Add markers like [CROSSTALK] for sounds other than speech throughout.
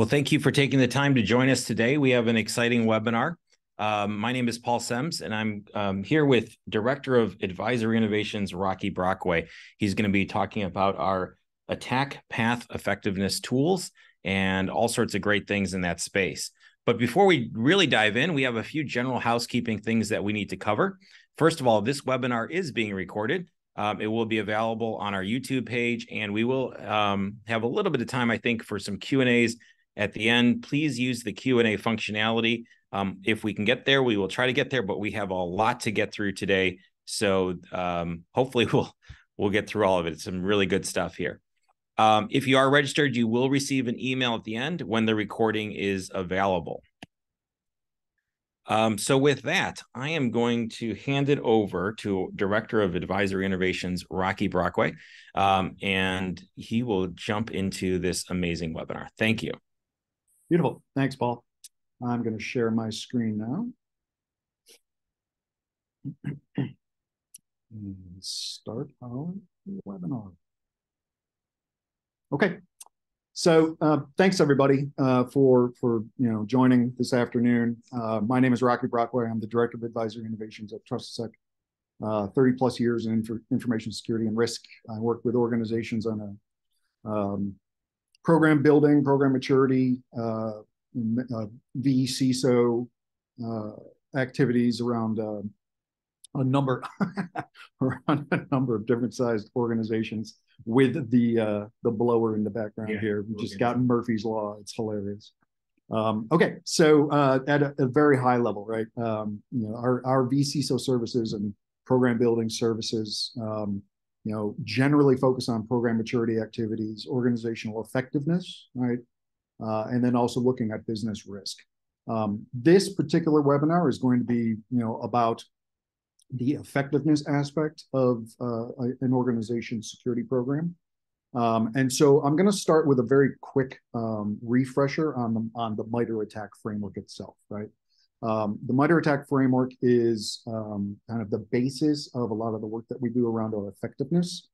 Well, thank you for taking the time to join us today. We have an exciting webinar. Um, my name is Paul Sems, and I'm um, here with Director of Advisory Innovations, Rockie Brockway. He's going to be talking about our attack path effectiveness tools and all sorts of great things in that space. But before we really dive in, we have a few general housekeeping things that we need to cover. First of all, this webinar is being recorded. Um, it will be available on our YouTube page, and we will um, have a little bit of time, I think, for some Q and A's at the end. Please use the Q and A functionality. Um, if we can get there, we will try to get there, but we have a lot to get through today. So um, hopefully [LAUGHS] we'll we'll get through all of it. It's some really good stuff here. Um, if you are registered, you will receive an email at the end when the recording is available. Um, so with that, I am going to hand it over to Director of Advisory Innovations, Rockie Brockway, um, and he will jump into this amazing webinar. Thank you. Beautiful. Thanks, Paul. I'm going to share my screen now. [CLEARS THROAT] and start our webinar. Okay. So uh, thanks everybody uh, for for you know joining this afternoon. Uh, my name is Rockie Brockway. I'm the Director of Advisory Innovations at TrustedSec. Uh, 30 plus years in inf information security and risk. I work with organizations on a um, program building, program maturity, uh, uh, VCISO uh, activities around uh, a number [LAUGHS] around a number of different sized organizations with the uh, the blower in the background yeah, here. We just got Murphy's Law. It's hilarious. Um, okay, so uh, at a, a, very high level, right? Um, you know, our our VCISO services and program building services, um, you know, generally focus on program maturity activities, organizational effectiveness, right? Uh, and then also looking at business risk. Um, this particular webinar is going to be, you know, about the effectiveness aspect of uh, an organization's security program. Um, and so I'm going to start with a very quick um, refresher on the on the MITRE ATT&CK framework itself, right? Um, the MITRE ATT&CK framework is um, kind of the basis of a lot of the work that we do around our effectiveness.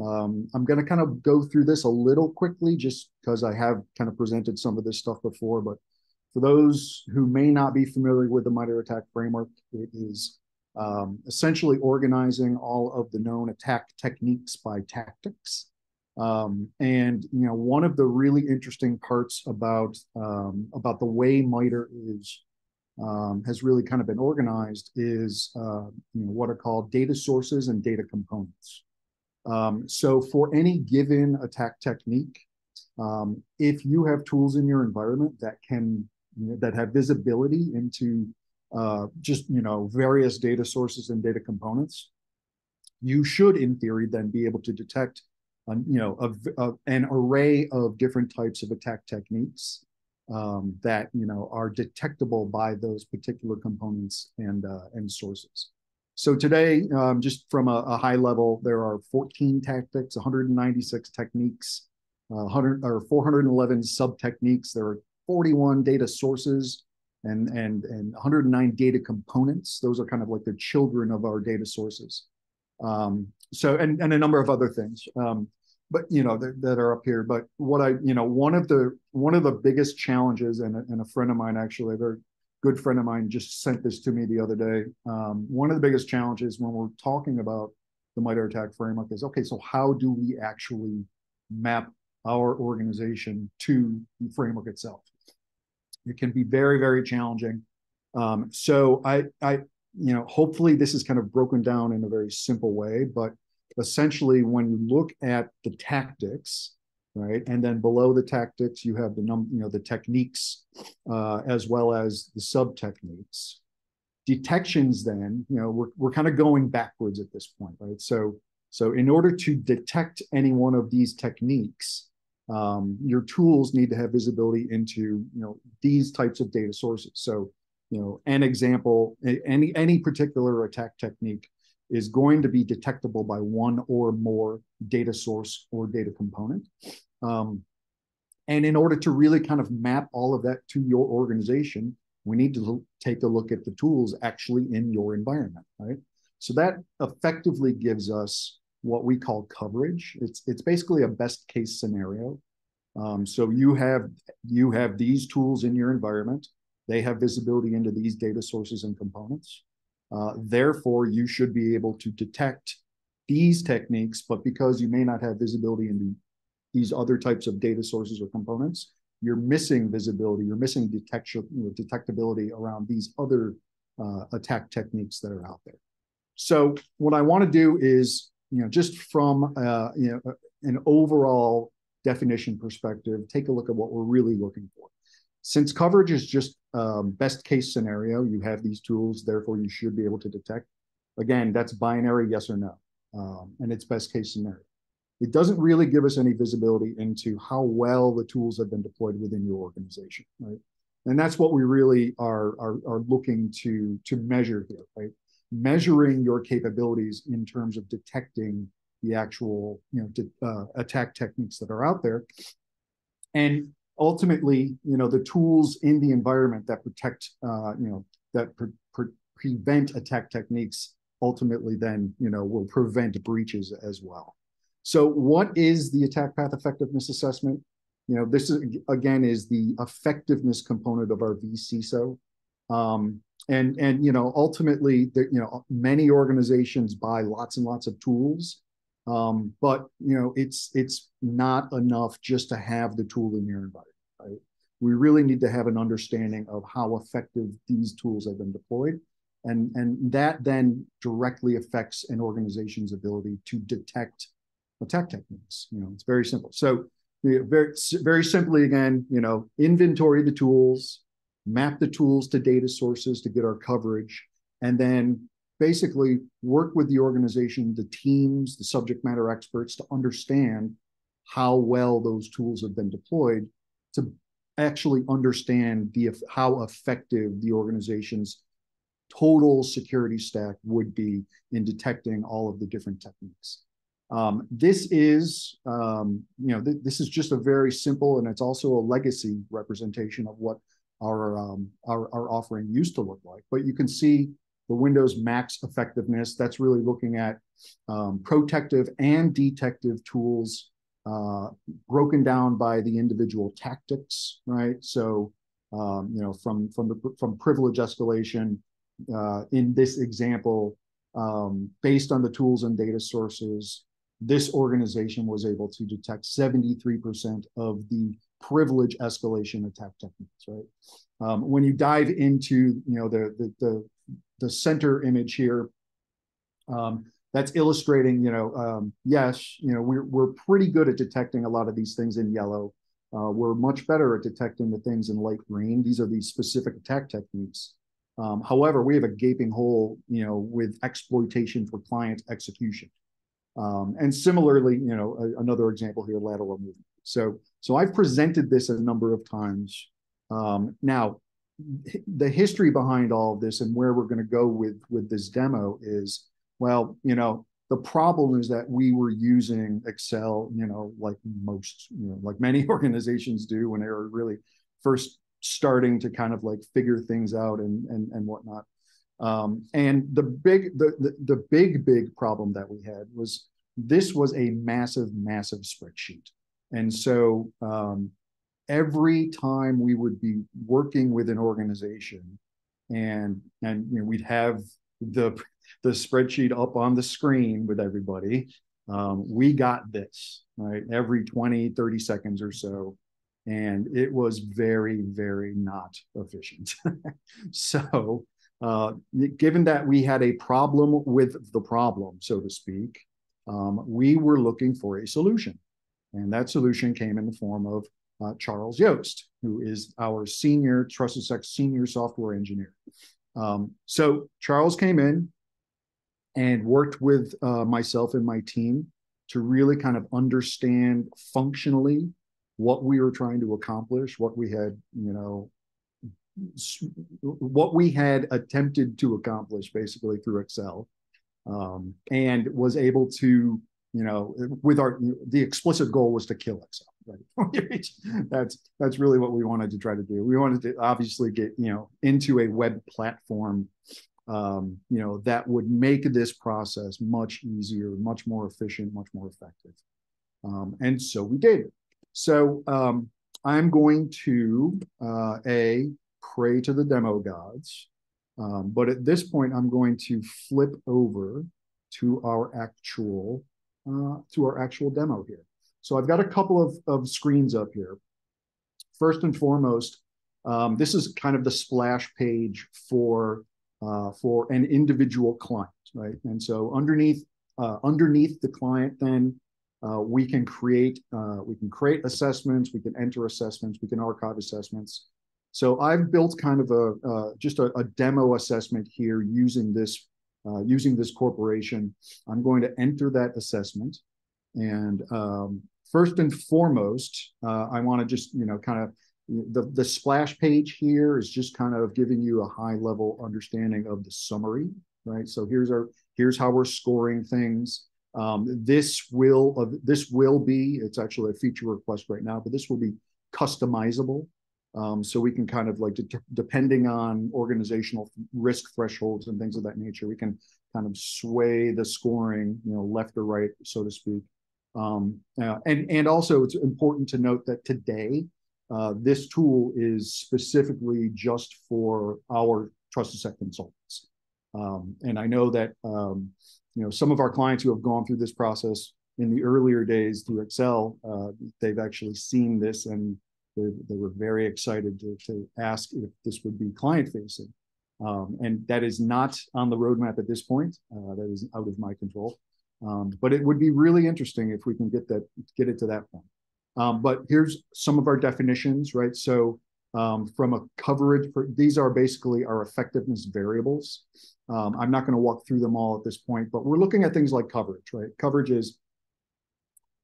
Um, I'm going to kind of go through this a little quickly just because I have kind of presented some of this stuff before. But for those who may not be familiar with the MITRE ATT&CK framework, it is um, essentially organizing all of the known attack techniques by tactics. Um, and you know, one of the really interesting parts about um, about the way MITRE is um, has really kind of been organized is uh, you know, what are called data sources and data components. Um, so for any given attack technique, um, if you have tools in your environment that can that have visibility into uh, just you know various data sources and data components, you should, in theory, then be able to detect um, you know a, a, an array of different types of attack techniques um, that you know are detectable by those particular components and uh, and sources. So today, um, just from a, a, high level, there are 14 tactics, 196 techniques, uh, 100 or 411 sub techniques. There are 41 data sources and and and 109 data components. Those are kind of like the children of our data sources. Um, so and and a number of other things. Um, but you know that, that are up here. But what I you know one of the one of the biggest challenges, and a, and a friend of mine actually, a very good friend of mine, just sent this to me the other day. Um, one of the biggest challenges when we're talking about the MITRE ATT&CK framework is okay. So how do we actually map our organization to the framework itself? It can be very very challenging. Um, so I I you know hopefully this is kind of broken down in a very simple way, but essentially when you look at the tactics right and then below the tactics you have the num you know the techniques uh, as well as the sub techniques detections then you know we're, we're kind of going backwards at this point right? So so in order to detect any one of these techniques um, your tools need to have visibility into you know these types of data sources. So you know an example any any particular attack technique is going to be detectable by one or more data source or data component. Um, and in order to really kind of map all of that to your organization, we need to take a look at the tools actually in your environment, right? So that effectively gives us what we call coverage. It's it's basically a best case scenario Um, so you have you have these tools in your environment. They have visibility into these data sources and components. Uh, therefore, you should be able to detect these techniques, but because you may not have visibility into these other types of data sources or components, you're missing visibility, you're missing detection, you know, detectability around these other uh, attack techniques that are out there. So what I want to do is, you know, just from uh, you know an overall definition perspective, take a look at what we're really looking for. Since coverage is just um, best case scenario, you have these tools, therefore you should be able to detect. Again, that's binary, yes or no, um, and it's best case scenario. It doesn't really give us any visibility into how well the tools have been deployed within your organization, right? And that's what we really are, are, are looking to, to measure here, right? Measuring your capabilities in terms of detecting the actual, you know, uh, attack techniques that are out there. And ultimately, you know, the tools in the environment that protect, uh, you know, that pre- pre- prevent attack techniques ultimately then, you know, will prevent breaches as well. So what is the attack path effectiveness assessment? You know, this is again is the effectiveness component of our vCISO. Um, and and you know, ultimately, you know, many organizations buy lots and lots of tools, um, but you know, it's it's not enough just to have the tool in your environment. We really need to have an understanding of how effective these tools have been deployed, and and that then directly affects an organization's ability to detect attack techniques. You know, it's very simple. So very, very simply again, you know, inventory the tools, map the tools to data sources to get our coverage, and then basically work with the organization, the teams, the subject matter experts to understand how well those tools have been deployed to actually understand the how effective the organization's total security stack would be in detecting all of the different techniques. Um, this is, um, you know, th this is just a very simple and it's also a legacy representation of what our, um, our, our offering used to look like. But you can see the Windows Max effectiveness. That's really looking at um, protective and detective tools uh, broken down by the individual tactics, right? So, um, you know, from from the from privilege escalation uh, in this example, um, based on the tools and data sources, this organization was able to detect 73% of the privilege escalation attack techniques, right? Um, when you dive into, you know, the, the, the, the center image here, um, that's illustrating, you know, um, yes, you know, we're, we're pretty good at detecting a lot of these things in yellow. Uh, we're much better at detecting the things in light green. These are these specific attack techniques. Um, however, we have a gaping hole, you know, with exploitation for client execution. Um, and similarly, you know, a, another example here, lateral movement. So, so I've presented this a number of times. Um, now, the history behind all of this and where we're going to go with with this demo is, well, you know, the problem is that we were using Excel, you know, like most, you know, like many [LAUGHS] organizations do when they were really first starting to kind of like figure things out and and and whatnot. Um, and the big, the, the, the big, big problem that we had was this was a massive, massive spreadsheet. And so um, every time we would be working with an organization and, and you know, we'd have the, the spreadsheet up on the screen with everybody, um, we got this, right? Every 20, 30 seconds or so. And it was very, very not efficient. [LAUGHS] so uh, given that we had a problem with the problem, so to speak, um, we were looking for a solution. And that solution came in the form of uh, Charles Yost, who is our senior TrustedSec senior software engineer. Um, so Charles came in and worked with uh, myself and my team to really kind of understand functionally what we were trying to accomplish, what we had, you know, what we had attempted to accomplish basically through Excel, um, and was able to, you know, with our the explicit goal was to kill Excel. Right? [LAUGHS] that's that's really what we wanted to try to do. We wanted to obviously get you know into a web platform, um, you know, that would make this process much easier, much more efficient, much more effective. Um, and so we did. It. So um, I'm going to uh, a pray to the demo gods, um, but at this point I'm going to flip over to our actual uh, to our actual demo here. So I've got a couple of, of screens up here. First and foremost, um, this is kind of the splash page for uh, for an individual client, right? And so underneath uh, underneath the client, then uh, we can create uh, we can create assessments, we can enter assessments, we can archive assessments. So I've built kind of a uh, just a, a, demo assessment here using this uh, using this corporation. I'm going to enter that assessment, and um, first and foremost, I want to just you know kind of the, the splash page here is just kind of giving you a high level understanding of the summary, right? So here's our here's how we're scoring things. Um, this will uh, this will be it's actually a feature request right now, but this will be customizable. Um, so we can kind of like depending on organizational risk thresholds and things of that nature, we can kind of sway the scoring, you know, left or right, so to speak. Um, uh, and and also it's important to note that today uh, this tool is specifically just for our TrustedSec consultants. Um, and I know that um, you know some of our clients who have gone through this process in the earlier days through Excel, uh, they've actually seen this and they were very excited to, to, ask if this would be client facing. Um, and that is not on the roadmap at this point. Uh, that is out of my control. Um, but it would be really interesting if we can get that get it to that point. Um, but here's some of our definitions, right? So um, from a coverage, for, these are basically our effectiveness variables. Um, I'm not going to walk through them all at this point, but we're looking at things like coverage, right? Coverage is,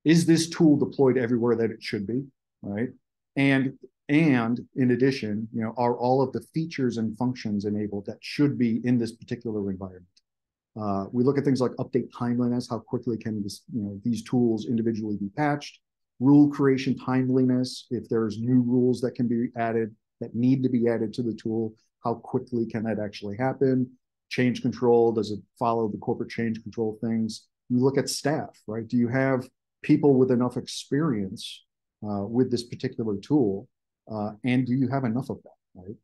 is this tool deployed everywhere that it should be, right? And and in addition, you know, are all of the features and functions enabled that should be in this particular environment? Uh, we look at things like update timeliness, how quickly can this, you know, these tools individually be patched? Rule creation timeliness, if there's new rules that can be added that need to be added to the tool, how quickly can that actually happen? Change control, does it follow the corporate change control things? You look at staff, right? Do you have people with enough experience uh, with this particular tool? Uh, and do you have enough of that, right?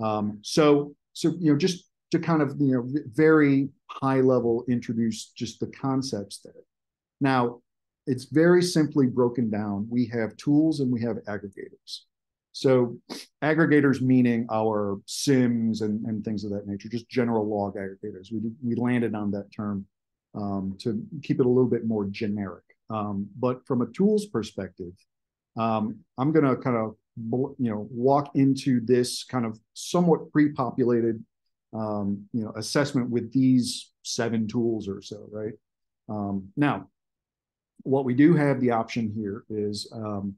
Um, so, so, you know, just to kind of, you know, very high level introduce just the concepts there. Now, it's very simply broken down. We have tools and we have aggregators. So aggregators meaning our SIEMs and, and things of that nature, just general log aggregators. We, we landed on that term um, to keep it a little bit more generic. Um, but from a tools perspective, um, I'm going to kind of you know walk into this kind of somewhat pre-populated um, you know assessment with these seven tools or so, right? Um, now, what we do have the option here is um,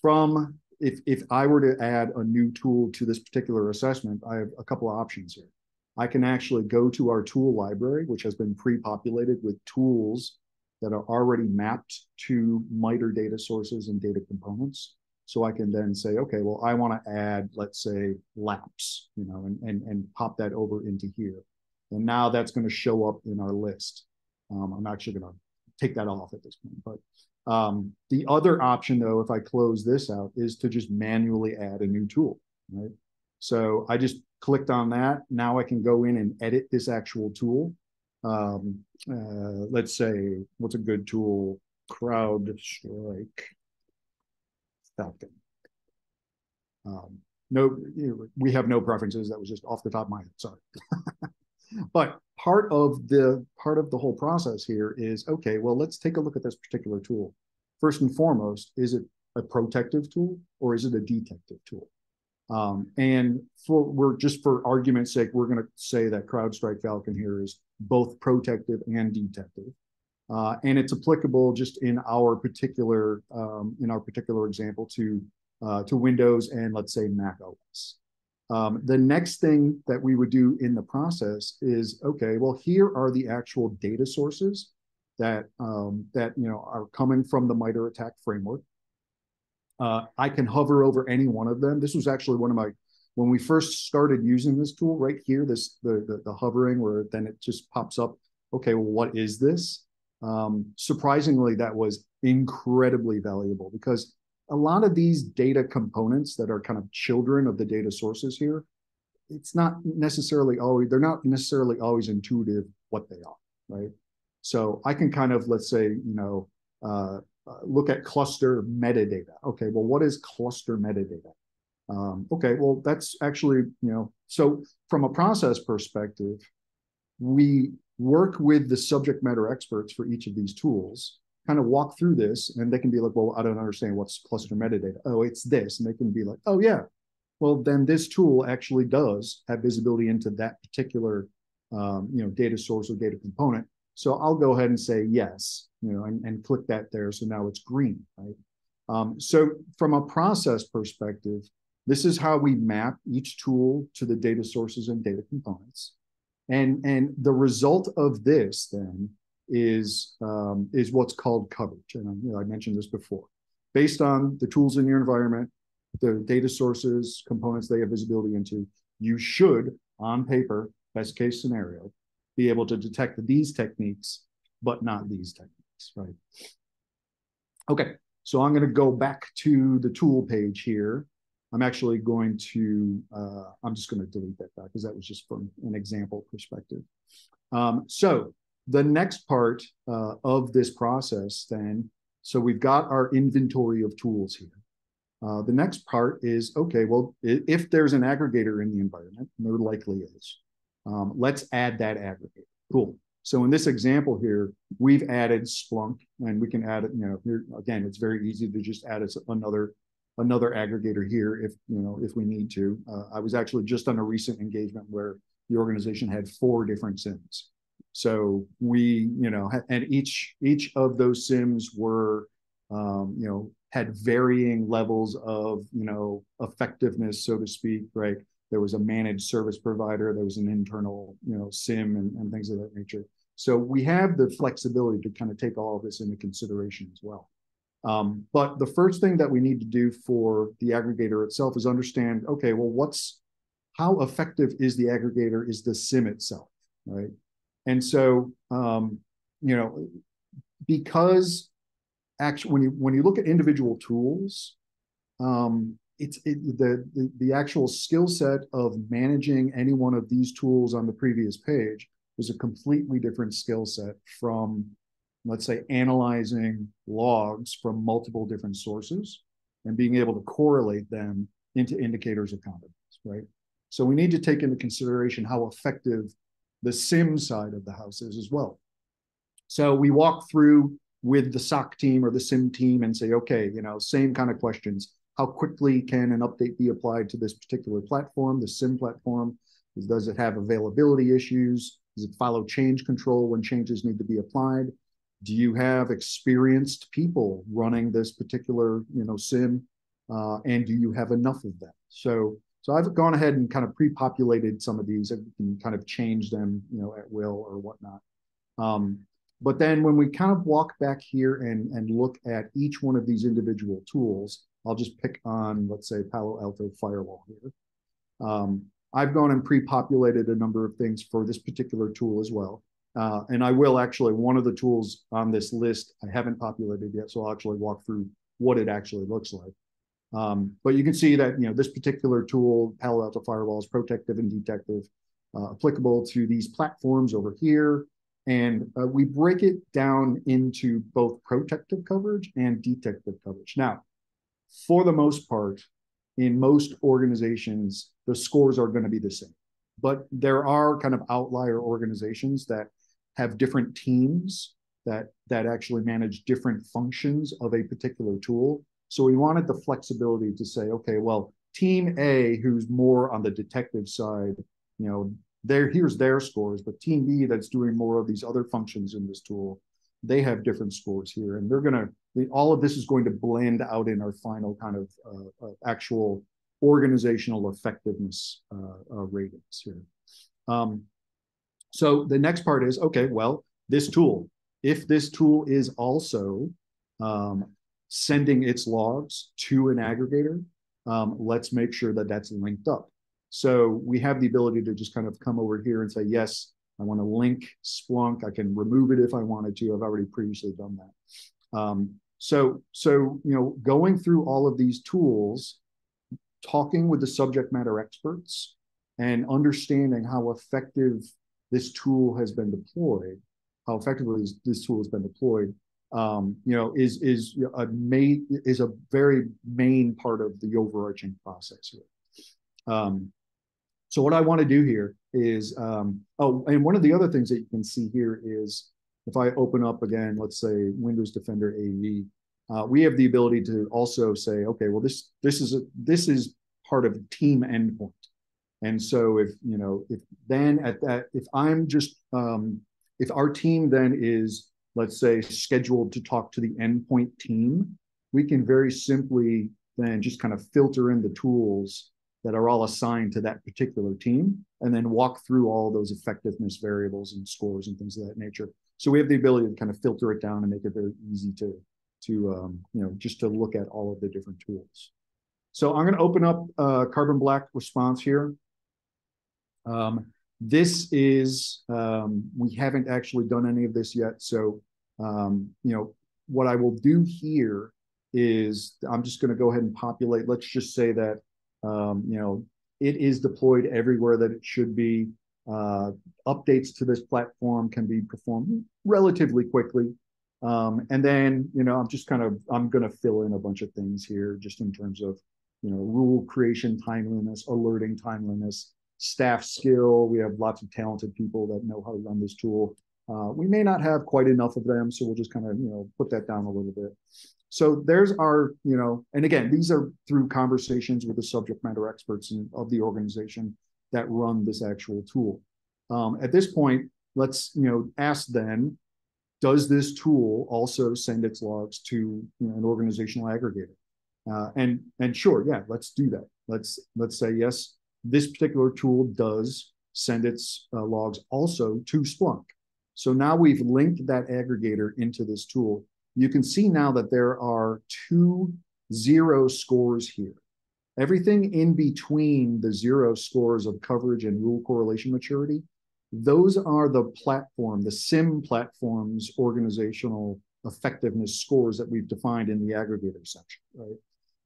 from if if I were to add a new tool to this particular assessment, I have a couple of options here. I can actually go to our tool library, which has been pre-populated with tools that are already mapped to MITRE data sources and data components. So I can then say, okay, well, I want to add, let's say, LAPS, you know, and, and, and pop that over into here. And now that's going to show up in our list. Um, I'm actually going to take that off at this point. But um, the other option, though, if I close this out, is to just manually add a new tool, right? So I just clicked on that. Now I can go in and edit this actual tool. Um, uh, let's say, what's a good tool? CrowdStrike Falcon. Um, no, we have no preferences. That was just off the top of my head. Sorry. [LAUGHS] but part of the part of the whole process here is okay well let's take a look at this particular tool. First and foremost is it a protective tool or is it a detective tool? Um, and for we're just for argument's sake we're going to say that CrowdStrike Falcon here is both protective and detective. Uh, and it's applicable just in our particular um, in our particular example to uh, to Windows and let's say Mac OS. Um, the next thing that we would do in the process is, okay, well, here are the actual data sources that um, that you know are coming from the MITRE ATT&CK framework. Uh, I can hover over any one of them. This was actually one of my when we first started using this tool right here. This the the, the hovering where then it just pops up. Okay, well, what is this? Um, surprisingly, that was incredibly valuable because a lot of these data components that are kind of children of the data sources here, it's not necessarily always, they're not necessarily always intuitive what they are, right? So I can kind of, let's say, you know, uh, uh, look at cluster metadata. Okay, well, what is cluster metadata? Um, okay, well, that's actually, you know, so from a process perspective, we work with the subject matter experts for each of these tools, kind of walk through this, and they can be like, well, I don't understand what's cluster metadata. Oh, it's this. And they can be like, oh, yeah. Well, then this tool actually does have visibility into that particular, um, you know, data source or data component. So I'll go ahead and say yes, you know, and, and click that there. So now it's green, right? Um, so from a process perspective, this is how we map each tool to the data sources and data components. And, and the result of this then is, um, is what's called coverage. And you know, I mentioned this before. Based on the tools in your environment, the data sources, components they have visibility into, you should, on paper, best case scenario, be able to detect these techniques, but not these techniques, right? Okay, so I'm going to go back to the tool page here. I'm actually going to, uh, I'm just going to delete that back because that was just from an example perspective. Um, so the next part uh, of this process then, so we've got our inventory of tools here. Uh, the next part is, okay, well, if there's an aggregator in the environment, and there likely is, um, let's add that aggregator. Cool. So in this example here, we've added Splunk, and we can add it. You know, here, again, it's very easy to just add another another aggregator here if you know if we need to. Uh, I was actually just on a recent engagement where the organization had four different SIEMs. So we, you know, and each each of those SIEMs were, um, you know, had varying levels of, you know, effectiveness, so to speak, right? There was a managed service provider, there was an internal, you know, SIEM and, and things of that nature. So we have the flexibility to kind of take all of this into consideration as well. Um, but the first thing that we need to do for the aggregator itself is understand, okay, well, what's how effective is the aggregator is the sim itself, right? And so, um, you know, because actually, when you when you look at individual tools, um, it's it, the, the the actual skill set of managing any one of these tools on the previous page was a completely different skill set from let's say, analyzing logs from multiple different sources and being able to correlate them into indicators of compromise, right? So we need to take into consideration how effective the SIEM side of the house is as well. So we walk through with the SOC team or the SIEM team and say, okay, you know, same kind of questions. How quickly can an update be applied to this particular platform, the SIEM platform? Does it have availability issues? Does it follow change control when changes need to be applied? do you have experienced people running this particular you know SIEM? uh, and do you have enough of them so so i've gone ahead and kind of pre-populated some of these and kind of change them you know at will or whatnot. Um, but then when we kind of walk back here and and look at each one of these individual tools i'll just pick on let's say palo alto firewall here. Um, i've gone and pre-populated a number of things for this particular tool as well. Uh, and I will actually, one of the tools on this list, I haven't populated yet, so I'll actually walk through what it actually looks like. Um, but you can see that, you know, this particular tool, Palo Alto Firewall is protective and detective, uh, applicable to these platforms over here. And uh, we break it down into both protective coverage and detective coverage. Now, for the most part, in most organizations, the scores are going to be the same. But there are kind of outlier organizations that have different teams that that actually manage different functions of a particular tool. So we wanted the flexibility to say, okay, well, team A, who's more on the detective side, you know, there here's their scores, but team B that's doing more of these other functions in this tool, they have different scores here, and they're gonna all of this is going to blend out in our final kind of uh, uh, actual organizational effectiveness uh, uh ratings here. Um, so the next part is, okay, well, this tool, if this tool is also um, sending its logs to an aggregator, um, let's make sure that that's linked up. So we have the ability to just kind of come over here and say, yes, I want to link Splunk. I can remove it if I wanted to. I've already previously done that. Um, So, so you know, going through all of these tools, talking with the subject matter experts, and understanding how effective this tool has been deployed, how effectively this, this tool has been deployed, um, you know, is is a main is a very main part of the overarching process here. Um, so what I want to do here is, um, oh, and one of the other things that you can see here is if I open up again, let's say Windows Defender AV, uh, we have the ability to also say, okay, well, this this is a this is part of team endpoint. And so if you know, if then at that, if I'm just um, if our team then is, let's say, scheduled to talk to the endpoint team, we can very simply then just kind of filter in the tools that are all assigned to that particular team and then walk through all those effectiveness variables and scores and things of that nature. So we have the ability to kind of filter it down and make it very easy to, to um, you know, just to look at all of the different tools. So I'm going to open up uh, Carbon Black response here. Um, this is, um, we haven't actually done any of this yet. So, um, you know, what I will do here is I'm just going to go ahead and populate. Let's just say that um, you know, it is deployed everywhere that it should be. Uh, updates to this platform can be performed relatively quickly. Um, and then, you know, I'm just kind of, I'm going to fill in a bunch of things here just in terms of, you know, rule creation timeliness, alerting timeliness, staff skill. We have lots of talented people that know how to run this tool. Uh, we may not have quite enough of them, so we'll just kind of, you know, put that down a little bit. So there's our, you know, and again, these are through conversations with the subject matter experts in, of the organization that run this actual tool. Um, at this point, let's, you know, ask then, does this tool also send its logs to you know, an organizational aggregator? Uh, and and sure, yeah, let's do that. Let's let's say yes, this particular tool does send its uh, logs also to Splunk. So now we've linked that aggregator into this tool you can see now that there are two zero scores here. Everything in between the zero scores of coverage and rule correlation maturity, those are the platform, the SIEM platform's organizational effectiveness scores that we've defined in the aggregator section, right?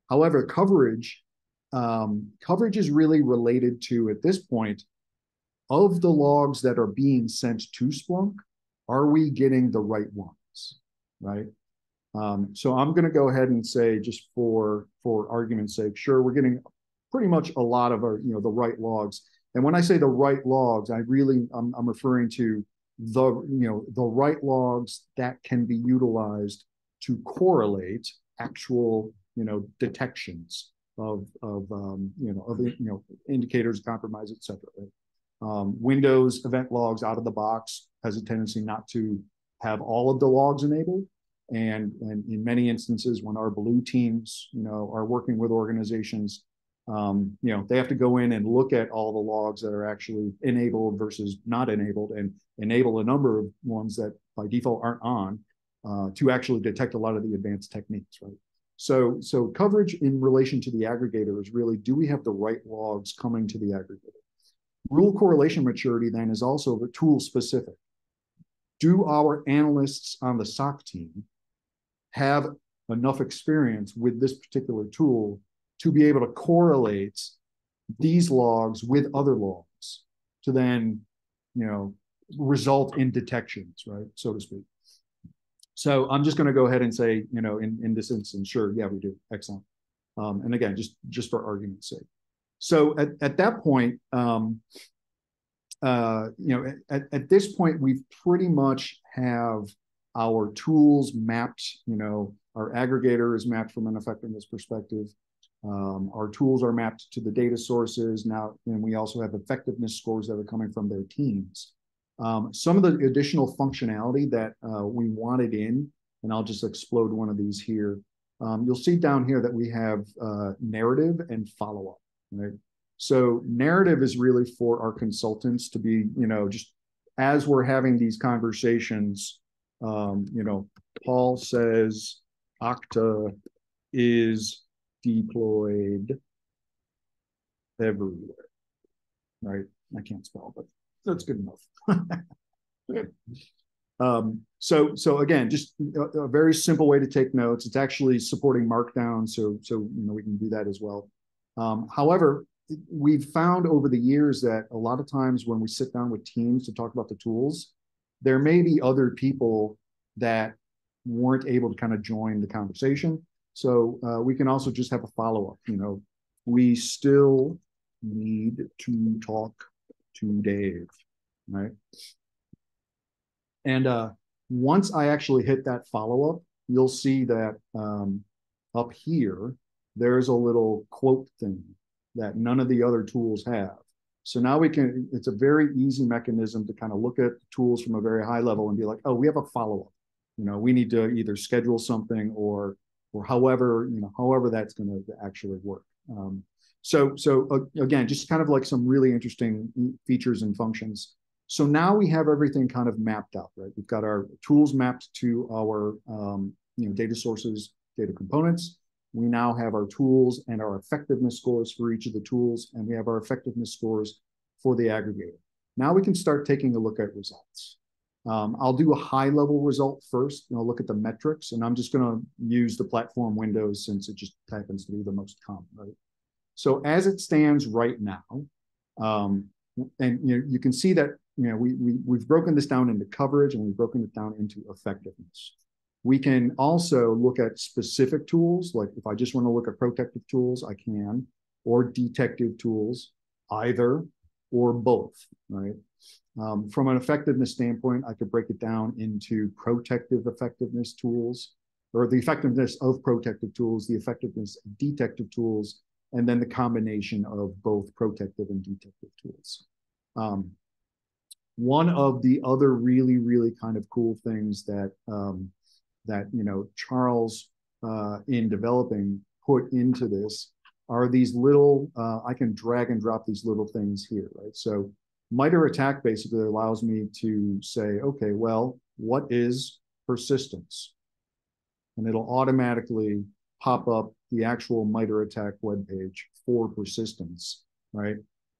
However, coverage, um, coverage is really related to, at this point, of the logs that are being sent to Splunk, are we getting the right ones, right? Um, so I'm going to go ahead and say, just for for argument's sake, sure, we're getting pretty much a lot of our, you know, the right logs. And when I say the right logs, I really I'm, I'm referring to the you know the right logs that can be utilized to correlate actual you know detections of of um, you know of you know indicators compromise etc. Um, Windows event logs out of the box has a tendency not to have all of the logs enabled. And, and in many instances, when our blue teams, you know, are working with organizations, um, you know, they have to go in and look at all the logs that are actually enabled versus not enabled, and enable a number of ones that by default aren't on uh, to actually detect a lot of the advanced techniques, right? So, so coverage in relation to the aggregator is really, do we have the right logs coming to the aggregator? Rule correlation maturity then is also tool specific. Do our analysts on the SOC team have enough experience with this particular tool to be able to correlate these logs with other logs to then, you know, result in detections, right, so to speak. So I'm just going to go ahead and say, you know, in, in this instance, sure, yeah, we do. Excellent. Um, and again, just, just for argument's sake. So at, at that point, um, uh, you know, at, at this point, we've pretty much have our tools mapped, you know, our aggregator is mapped from an effectiveness perspective. Um, our tools are mapped to the data sources now, and we also have effectiveness scores that are coming from their teams. Um, some of the additional functionality that uh, we wanted in, and I'll just explode one of these here. Um, you'll see down here that we have uh, narrative and follow-up, right? So narrative is really for our consultants to be, you know, just as we're having these conversations, um, you know, Paul says Okta is deployed everywhere. Right? I can't spell, but that's good enough. [LAUGHS] Um, so, so again, just a, a, very simple way to take notes. It's actually supporting Markdown, so so you know we can do that as well. Um, however, we've found over the years that a lot of times when we sit down with teams to talk about the tools, there may be other people that weren't able to kind of join the conversation. So uh, we can also just have a follow up. You know, we still need to talk to Dave, right? And uh, once I actually hit that follow up, you'll see that um, up here, there's a little quote thing that none of the other tools have. So now we can, it's a very easy mechanism to kind of look at tools from a very high level and be like, oh, we have a follow up. You know, we need to either schedule something or, or however, you know, however that's going to actually work. Um, so, so uh, again, just kind of like some really interesting features and functions. So now we have everything kind of mapped out, right? We've got our tools mapped to our, um, you know, data sources, data components. We now have our tools and our effectiveness scores for each of the tools, and we have our effectiveness scores for the aggregator. Now we can start taking a look at results. Um, I'll do a high level result first, and I'll look at the metrics, and I'm just going to use the platform windows since it just happens to be the most common, right? So as it stands right now, um, and you know, you can see that you know we, we we've broken this down into coverage and we've broken it down into effectiveness. We can also look at specific tools, like if I just want to look at protective tools, I can, or detective tools, either or both, right? Um, from an effectiveness standpoint, I could break it down into protective effectiveness tools, or the effectiveness of protective tools, the effectiveness of detective tools, and then the combination of both protective and detective tools. Um, one of the other really, really kind of cool things that um, that you know Charles uh, in developing put into this are these little uh, I can drag and drop these little things here, right? So MITRE ATT&CK basically allows me to say, okay, well, what is persistence? And it'll automatically pop up the actual MITRE ATT&CK webpage for persistence, right?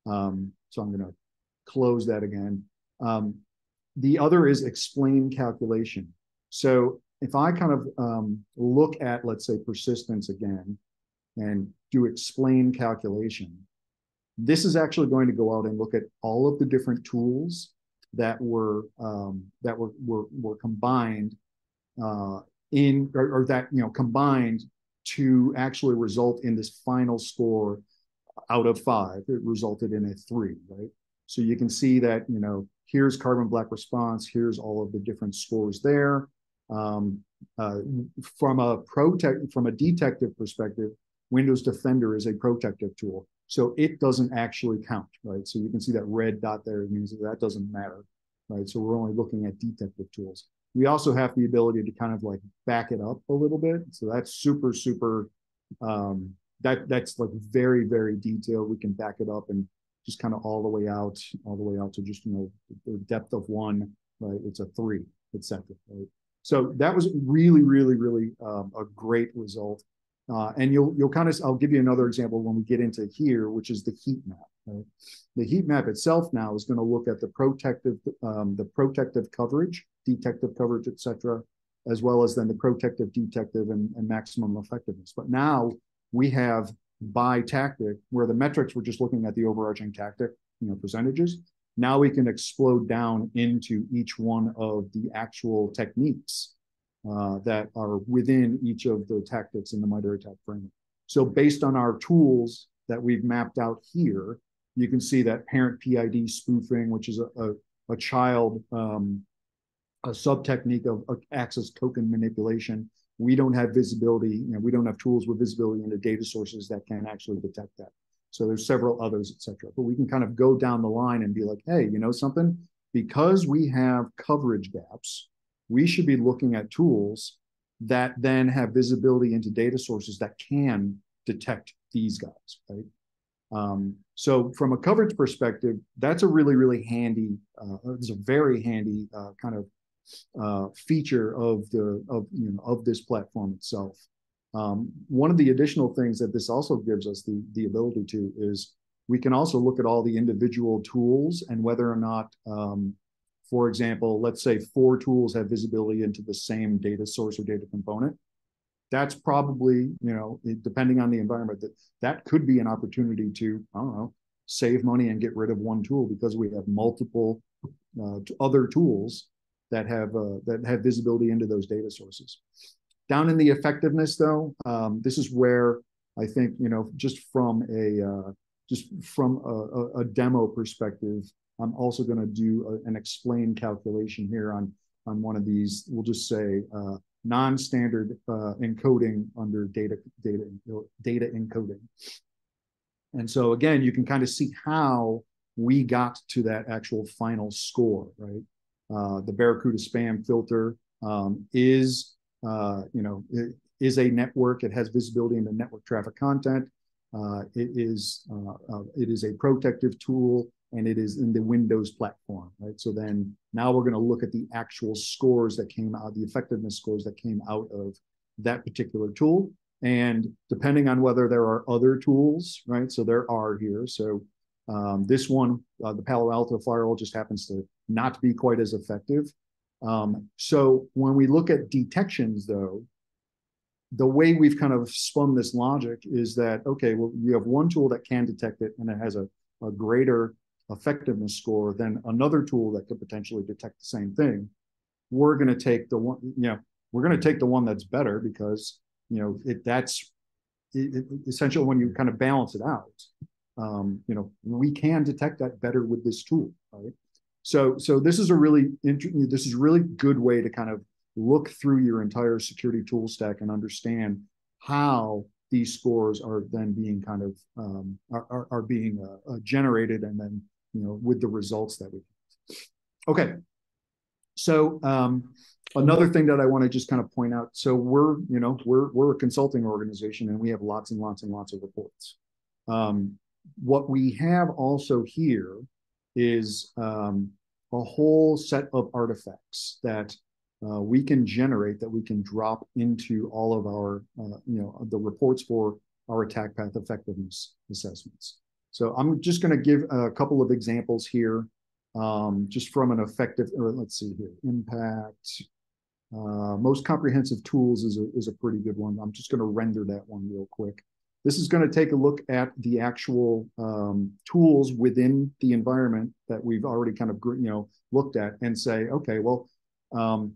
Um, so I'm going to close that again. Um, the other is explain calculation. So if I kind of um, look at, let's say, persistence again and do explain calculation, this is actually going to go out and look at all of the different tools that were um, that were, were were combined uh, in or, or, that you know combined to actually result in this final score out of five. It resulted in a three, right? So you can see that you know here's carbon black response. Here's all of the different scores there. Um, uh, from a protect from a detective perspective, Windows Defender is a protective tool, so it doesn't actually count, right? So you can see that red dot there means that, that doesn't matter, right? So we're only looking at detective tools. We also have the ability to kind of like back it up a little bit, so that's super super. Um, that that's like very very detailed. We can back it up and just kind of all the way out, all the way out to just you know the depth of one, right? It's a three, etc. Right? So that was really, really, really um, a great result. Uh, and you'll you'll kind of I'll give you another example when we get into here, which is the heat map. Right? The heat map itself now is going to look at the protective um, the protective coverage, detective coverage, etc., as well as then the protective, detective, and, and maximum effectiveness. But now we have by tactic, where the metrics were just looking at the overarching tactic, you know, percentages. Now we can explode down into each one of the actual techniques uh, that are within each of the tactics in the MITRE ATT&CK framework. So based on our tools that we've mapped out here, you can see that parent PID spoofing, which is a, a, a child, um, a sub technique of, access token manipulation. We don't have visibility, you know, we don't have tools with visibility into data sources that can actually detect that. So there's several others, et cetera. But we can kind of go down the line and be like, hey, you know something? Because we have coverage gaps, we should be looking at tools that then have visibility into data sources that can detect these guys, right? Um, so from a coverage perspective, that's a really, really handy, uh, it's a very handy uh, kind of uh, feature of the of you know of this platform itself. Um, one of the additional things that this also gives us the, the ability to is we can also look at all the individual tools and whether or not um, for example, let's say four tools have visibility into the same data source or data component. That's probably, you know, depending on the environment, that that could be an opportunity to, I don't know, save money and get rid of one tool because we have multiple uh, other tools that have uh, that have visibility into those data sources. Down in the effectiveness, though, um, this is where I think you know just from a uh, just from a, a, demo perspective, I'm also going to do a, an explain calculation here on on one of these. We'll just say uh, non-standard uh, encoding under data data data encoding. And so again, you can kind of see how we got to that actual final score, right? Uh, the Barracuda spam filter um, is, uh, you know, is a network. It has visibility into network traffic content. Uh, it is uh, uh, it is a protective tool, and it is in the Windows platform, right? So then now we're going to look at the actual scores that came out, the effectiveness scores that came out of that particular tool. And depending on whether there are other tools, right? So there are here. So um, this one, uh, the Palo Alto firewall, just happens to not be quite as effective. Um, so when we look at detections, though, the way we've kind of spun this logic is that okay, well, you have one tool that can detect it and it has a, a greater effectiveness score than another tool that could potentially detect the same thing. We're going to take the one, you know, we're going to take the one that's better because you know it that's it, it, essentially when you kind of balance it out um, you know, we can detect that better with this tool, right? So, so this is a really interesting, this is really good way to kind of look through your entire security tool stack and understand how these scores are then being kind of um, are, are, are, being uh, uh, generated and then you know with the results that we okay. So um, another thing that i want to just kind of point out so we're you know we're we're a consulting organization and we have lots and lots and lots of reports. Um, what we have also here is um, a whole set of artifacts that uh, we can generate that we can drop into all of our, uh, you know, the reports for our attack path effectiveness assessments. So I'm just going to give a couple of examples here, um, just from an effective, or let's see here, impact. Uh, most comprehensive tools is a, is a pretty good one. I'm just going to render that one real quick. This is going to take a look at the actual um, tools within the environment that we've already kind of you know looked at and say, okay, well, um,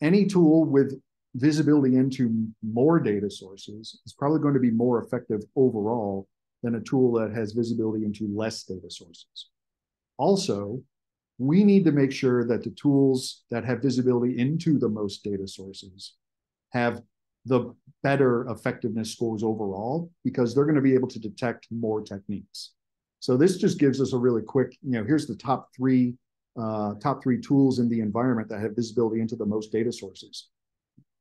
any tool with visibility into more data sources is probably going to be more effective overall than a tool that has visibility into less data sources. Also, we need to make sure that the tools that have visibility into the most data sources have the better effectiveness scores overall because they're going to be able to detect more techniques. So this just gives us a really quick, you know, here's the top three uh, top three tools in the environment that have visibility into the most data sources.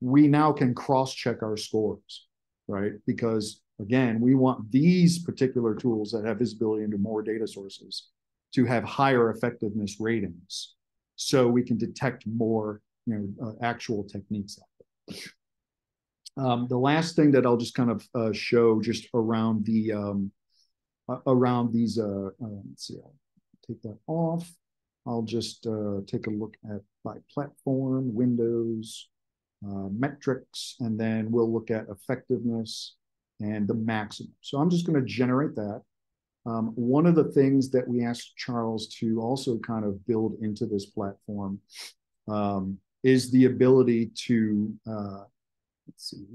We now can cross-check our scores, right? Because again, we want these particular tools that have visibility into more data sources to have higher effectiveness ratings, so we can detect more, you know, uh, actual techniques out there. Um, the last thing that I'll just kind of uh, show just around the um, around these, uh, uh, let's see, I'll take that off. I'll just uh, take a look at by platform, Windows, uh, metrics, and then we'll look at effectiveness and the maximum. So I'm just going to generate that. Um, one of the things that we asked Charles to also kind of build into this platform um, is the ability to uh, Let's see.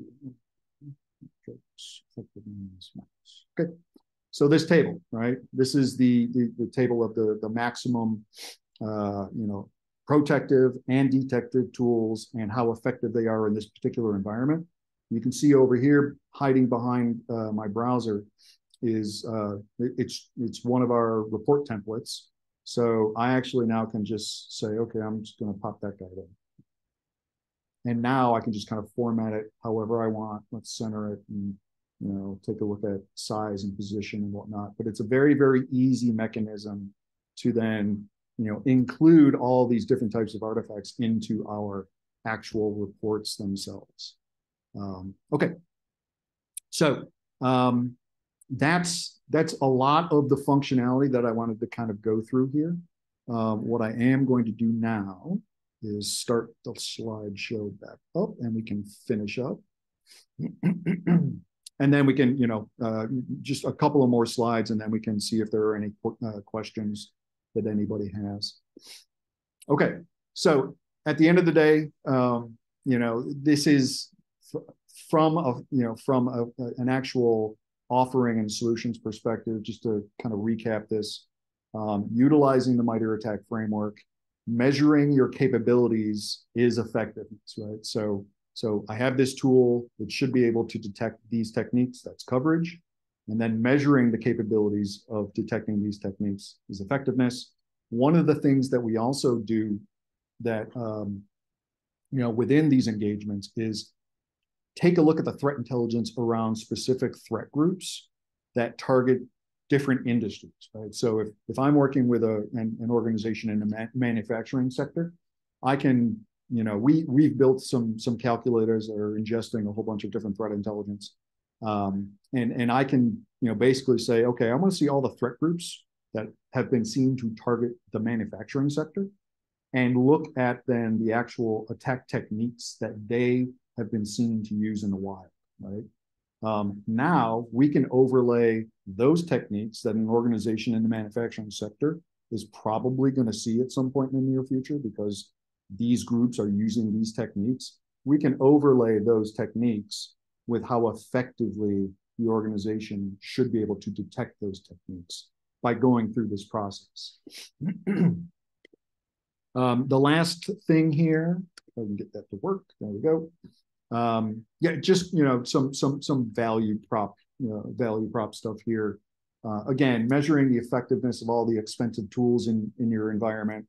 Okay. So this table, right? This is the, the, the table of the, the maximum, uh, you know, protective and detective tools and how effective they are in this particular environment. You can see over here, hiding behind uh, my browser, is uh, it's it's one of our report templates. So I actually now can just say, okay, I'm just going to pop that guy in. And now I can just kind of format it however I want. Let's center it and you know take a look at size and position and whatnot. But it's a very very easy mechanism to then you know include all these different types of artifacts into our actual reports themselves. Um, okay, so um, that's that's a lot of the functionality that I wanted to kind of go through here. uh, what I am going to do now is start the slideshow back up and we can finish up. [CLEARS THROAT] and then we can, you know, uh, just a couple of more slides and then we can see if there are any uh, questions that anybody has. Okay, so at the end of the day, um, you know, this is from a, you know, from a, an actual offering and solutions perspective, just to kind of recap this, um, utilizing the MITRE ATT&CK framework, measuring your capabilities is effectiveness, right? So, so I have this tool that should be able to detect these techniques, that's coverage, and then measuring the capabilities of detecting these techniques is effectiveness. One of the things that we also do that, um, you know, within these engagements is take a look at the threat intelligence around specific threat groups that target different industries, right? So if, if I'm working with a, an, an organization in the ma manufacturing sector, I can, you know, we, we've built some, some calculators that are ingesting a whole bunch of different threat intelligence. Um, and, and I can, you know, basically say, okay, I want to see all the threat groups that have been seen to target the manufacturing sector and look at then the actual attack techniques that they have been seen to use in the wild, right? Um, now we can overlay those techniques that an organization in the manufacturing sector is probably going to see at some point in the near future because these groups are using these techniques. We can overlay those techniques with how effectively the organization should be able to detect those techniques by going through this process. [CLEARS THROAT] um, the last thing here, if I can get that to work, there we go, um, yeah, just you know some some some value prop you know value prop stuff here. Uh, again, measuring the effectiveness of all the expensive tools in in your environment,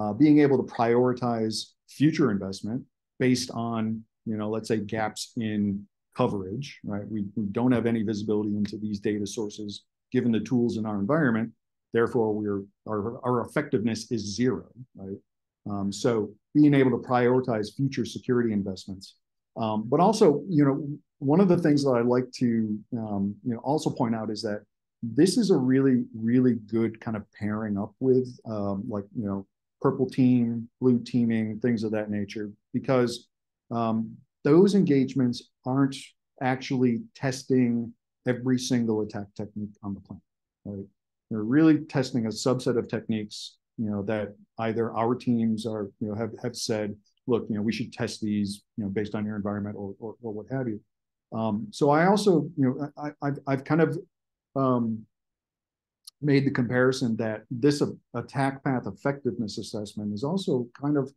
uh, being able to prioritize future investment based on you know let's say gaps in coverage. Right, we, we don't have any visibility into these data sources given the tools in our environment. Therefore, we're our our effectiveness is zero. Right. Um, so being able to prioritize future security investments um, but also, you know, one of the things that I'd like to, um, you know, also point out is that this is a really, really good kind of pairing up with, um, like, you know, purple team, blue teaming, things of that nature, because um, those engagements aren't actually testing every single attack technique on the planet. Right? They're really testing a subset of techniques, you know, that either our teams are, you know, have have said look, you know, we should test these, you know, based on your environment or, or, or what have you. Um, so I also, you know, I, I've, I've kind of um, made the comparison that this attack path effectiveness assessment is also kind of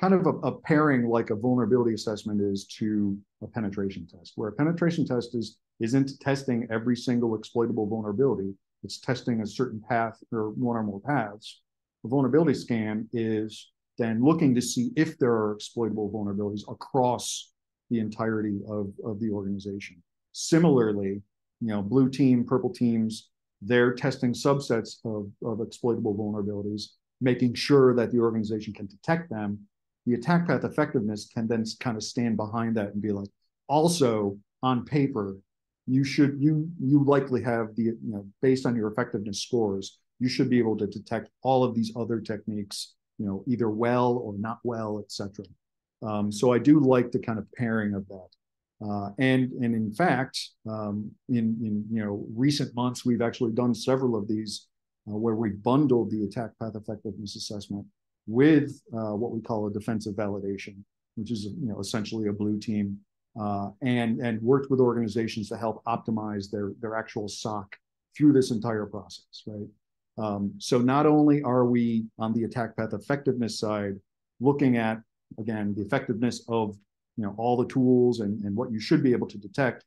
kind of a, a, pairing like a vulnerability assessment is to a penetration test, where a penetration test is isn't testing every single exploitable vulnerability. It's testing a certain path or one or more paths. A vulnerability scan is then looking to see if there are exploitable vulnerabilities across the entirety of, of the organization. Similarly, you know, blue team, purple teams, they're testing subsets of, of exploitable vulnerabilities, making sure that the organization can detect them. The attack path effectiveness can then kind of stand behind that and be like, also on paper, you should you you likely have the you know based on your effectiveness scores, you should be able to detect all of these other techniques you know, either well or not well, etc. Um, so I do like the kind of pairing of that. Uh, and and in fact, um, in in you know recent months, we've actually done several of these uh, where we bundled the attack path effectiveness assessment with uh, what we call a defensive validation, which is you know essentially a blue team, uh, and and worked with organizations to help optimize their their actual SOC through this entire process, right? Um, so not only are we on the attack path effectiveness side looking at again the effectiveness of you know all the tools and, and what you should be able to detect,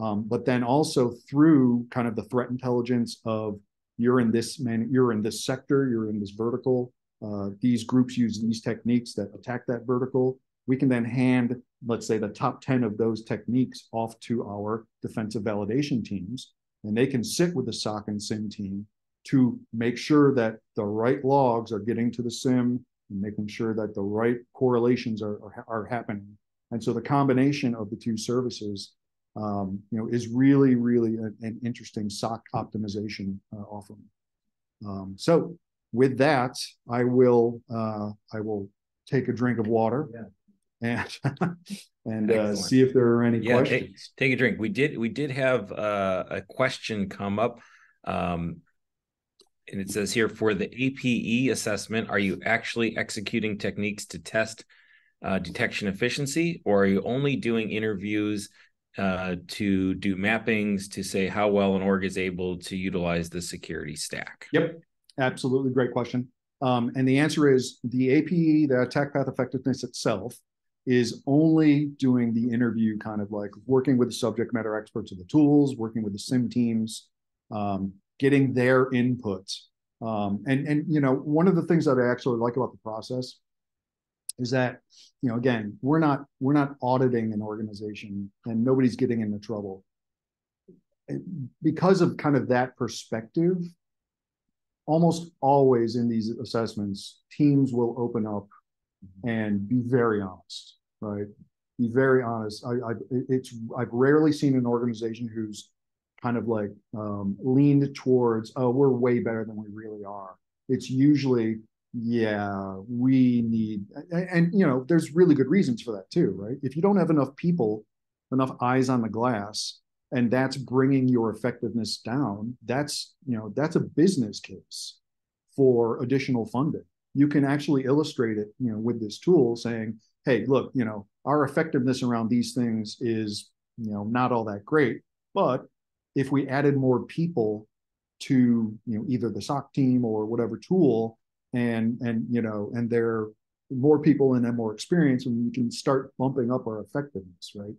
um, but then also through kind of the threat intelligence of you're in this man you're in this sector you're in this vertical uh, these groups use these techniques that attack that vertical. We can then hand let's say the top 10 of those techniques off to our defensive validation teams and they can sit with the SOC and SIEM team to make sure that the right logs are getting to the SIEM and making sure that the right correlations are, are, are happening. And so the combination of the two services, um, you know, is really, really a, an interesting SOC optimization uh, offering. Um, so with that, I will uh, I will take a drink of water. Yeah. And [LAUGHS] and uh, see if there are any yeah, questions. Take, take, a drink. We did we did have uh, a question come up. Um, and it says here for the APE assessment, are you actually executing techniques to test uh, detection efficiency, or are you only doing interviews uh, to do mappings to say how well an org is able to utilize the security stack? Yep, absolutely great question. Um, and the answer is the APE, the attack path effectiveness itself, is only doing the interview kind of like working with the subject matter experts of the tools, working with the SIEM teams, um, getting their input. Um, and and you know, one of the things that I actually like about the process is that you know again we're not we're not auditing an organization and nobody's getting into trouble. Because of kind of that perspective almost always in these assessments teams will open up and be very honest right? Be very honest. I, I it's i've rarely seen an organization who's kind of like um, leaned towards oh we're way better than we really are. It's usually yeah we need and, and, you know there's really good reasons for that too right? If you don't have enough people enough eyes on the glass and that's bringing your effectiveness down that's you know that's a business case for additional funding. You can actually illustrate it you know with this tool saying hey look you know our effectiveness around these things is you know not all that great but if we added more people to you know either the SOC team or whatever tool and and you know and there are more people and then more experience and we can start bumping up our effectiveness right?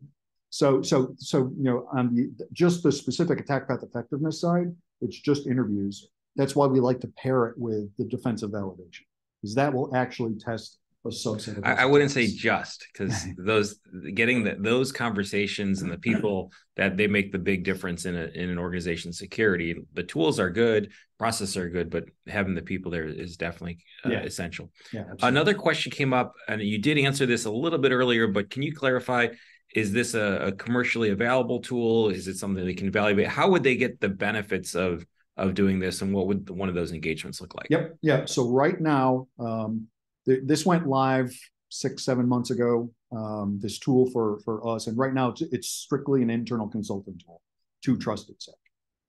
So so so you know on the just the specific attack path effectiveness side it's just interviews. That's why we like to pair it with the defensive validation because that will actually test a subset of I, I wouldn't say just because [LAUGHS] those getting the, those conversations and the people that they make the big difference in a in an organization's security. The tools are good, processes are good, but having the people there is definitely uh, yeah. essential. Yeah, Another question came up, and you did answer this a little bit earlier, but can you clarify? Is this a, a commercially available tool? Is it something they can evaluate? How would they get the benefits of of doing this, and what would one of those engagements look like? Yep, yeah. So right now, um, this went live six, seven months ago. Um, this tool for for us, and right now it's, it's strictly an internal consulting tool to TrustedSec.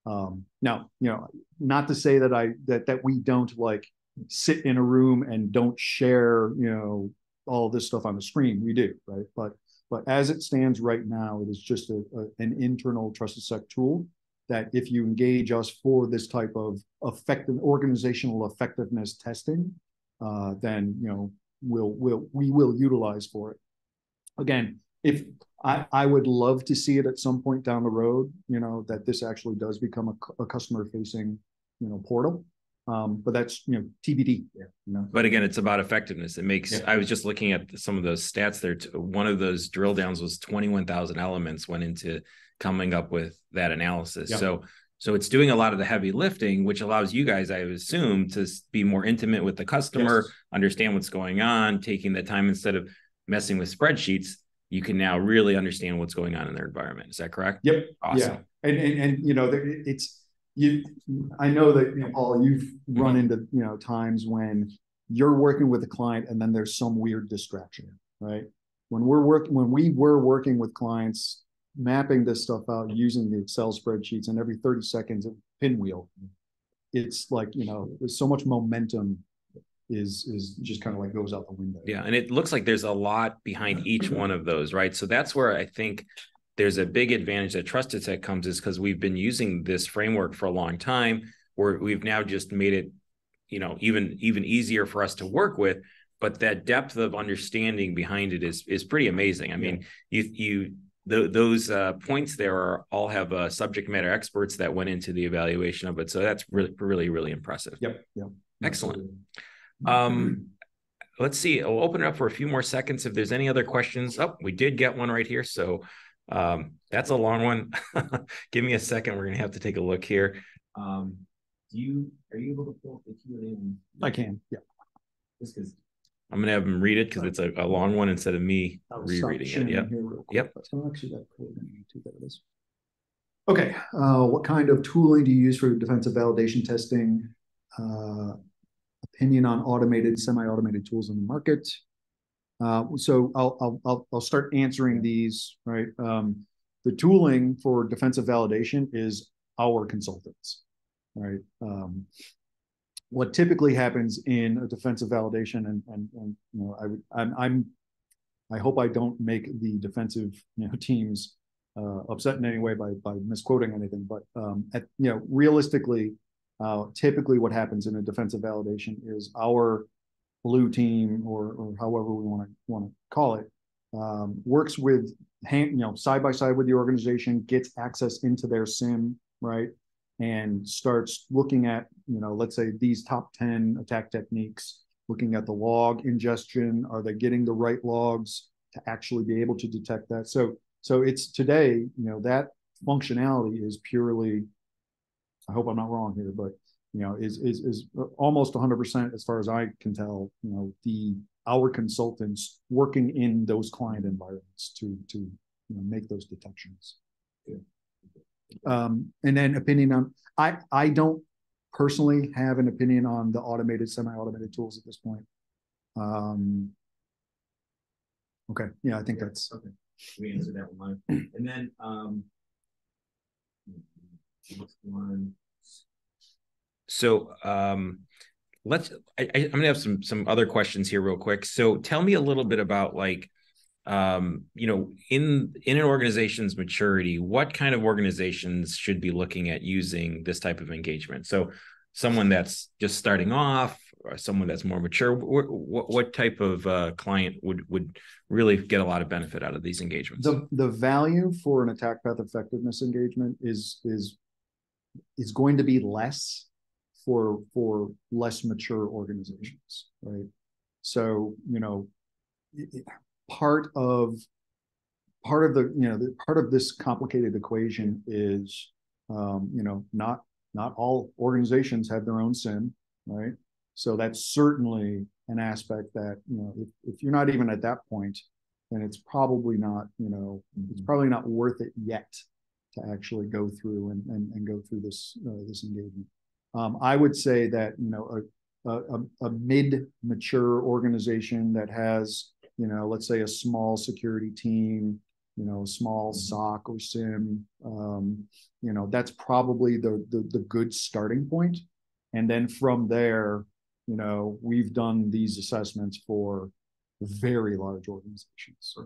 Um, now, you know, not to say that I that that we don't like sit in a room and don't share, you know, all this stuff on the screen. We do, right? But but as it stands right now, it is just a, a, an internal TrustedSec tool that if you engage us for this type of effective organizational effectiveness testing, uh, then you know we'll we'll we will utilize for it. Again, if I, I would love to see it at some point down the road, you know, that this actually does become a, a customer facing, you know, portal. Um, but that's you know TBD. Yeah, you know. But again, it's about effectiveness. It makes. Yeah. I was just looking at some of those stats there. One of those drill downs was twenty one thousand elements went into coming up with that analysis. Yeah. So so it's doing a lot of the heavy lifting, which allows you guys, I assume, to be more intimate with the customer, yes. understand what's going on, taking the time instead of messing with spreadsheets. You can now really understand what's going on in their environment. Is that correct? Yep. Awesome. Yeah. And and, and you know, it's you. I know that you know, Paul, you've mm-hmm. run into you know times when you're working with a client and then there's some weird distraction, right? When we're working, when we were working with clients mapping this stuff out using the Excel spreadsheets and every 30 seconds a pinwheel. It's like, you know, there's so much momentum is is just kind of like goes out the window. Yeah. And it looks like there's a lot behind each one of those, right? So that's where I think there's a big advantage that TrustedSec comes is because we've been using this framework for a long time where we've now just made it, you know, even even easier for us to work with. But that depth of understanding behind it is is pretty amazing. I mean, you you those uh, points there are all have uh, subject matter experts that went into the evaluation of it. So that's really, really, really impressive. Yep. Yep. Excellent. Um, let's see. I'll open it up for a few more seconds. If there's any other questions, oh, we did get one right here. So um, that's a long one. [LAUGHS] Give me a second. We're gonna have to take a look here. Um, do you are you able to pull up the Q and A? I can. Yeah. Just because I'm gonna have him read it because it's a, a, long one instead of me rereading it. Yep. Yep. So actually, that there it is. Okay. Uh, what kind of tooling do you use for defensive validation testing? Uh, opinion on automated, semi-automated tools in the market. Uh, so I'll, I'll, I'll, I'll start answering these, right? Um, the tooling for defensive validation is our consultants, right? Um, what typically happens in a defensive validation, and, and, and you know, I, I'm, I'm, I hope I don't make the defensive you know, teams uh, upset in any way by by misquoting anything, but um, at, you know, realistically, uh, typically what happens in a defensive validation is our blue team or, or however we want to want to call it um, works with hand, you know, side by side with the organization, gets access into their SIEM, right? And starts looking at, you know, let's say these top 10 attack techniques, looking at the log ingestion. Are they getting the right logs to actually be able to detect that? So, so it's today, you know, that functionality is purely, I hope I'm not wrong here, but you know, is is is almost 100% as far as I can tell. You know, the our consultants working in those client environments to to you know, make those detections. Um, and then opinion on I I don't personally have an opinion on the automated semi-automated tools at this point. Um, okay, yeah, I think that's okay. We answered that one, [CLEARS THROAT] and then um, one so um, let's. I I, am gonna have some some other questions here real quick. So tell me a little bit about like, um, you know, in in an organization's maturity, what kind of organizations should be looking at using this type of engagement? So someone that's just starting off, or someone that's more mature. What, what type of uh, client would would really get a lot of benefit out of these engagements? The the value for an attack path effectiveness engagement is is is going to be less for for less mature organizations, right? So you know, part of part of the you know the, part of this complicated equation is um, you know not not all organizations have their own SIEM, right? So that's certainly an aspect that you know if, if you're not even at that point, then it's probably not you know it's probably not worth it yet to actually go through and and, and go through this uh, this engagement. Um, I would say that you know a, a, a mid-mature organization that has you know let's say a small security team, you know, small mm-hmm. SOC or SIEM, um, you know, that's probably the, the the good starting point. And then from there, you know, we've done these assessments for very large organizations.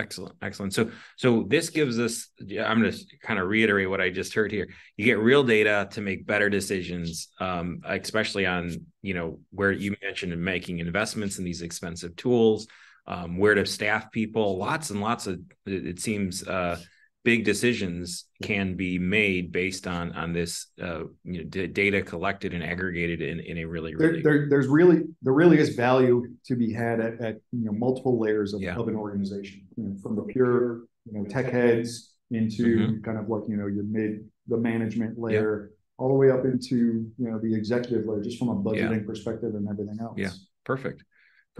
Excellent, excellent. So, so this gives us. I'm going to kind of reiterate what I just heard here. You get real data to make better decisions, um, especially on you know where you mentioned making investments in these expensive tools, um, where to staff people. Lots and lots of. It, seems uh, big decisions can be made based on on this uh, you know, d- data collected and aggregated in, in a really really there, there, there's really there really is value to be had at, at you know multiple layers of, yeah. of an organization you know, from the pure you know tech heads into mm-hmm. kind of like you know your mid the management layer yeah. all the way up into you know the executive layer just from a budgeting yeah. perspective and everything else yeah perfect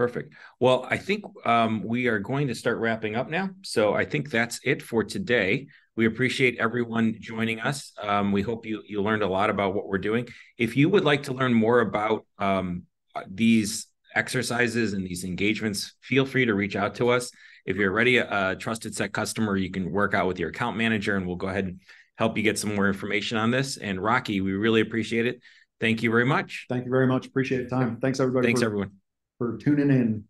Perfect. Well, I think um, we are going to start wrapping up now. So I think that's it for today. We appreciate everyone joining us. Um, we hope you you learned a lot about what we're doing. If you would like to learn more about um, these exercises and these engagements, feel free to reach out to us. If you're already a, a TrustedSec customer, you can work out with your account manager, and we'll go ahead and help you get some more information on this. And Rockie, we really appreciate it. Thank you very much. Thank you very much. Appreciate the time. Thanks everybody. Thanks for- everyone for tuning in.